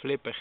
Flipper.